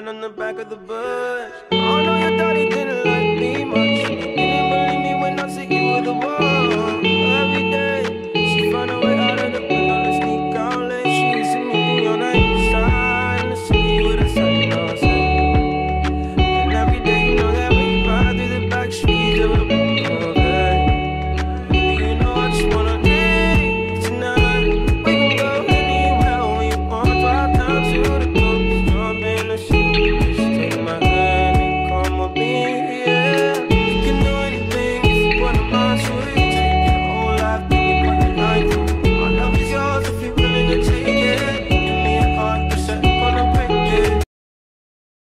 nut on the back of the bus. I know your daddy didn't like me much.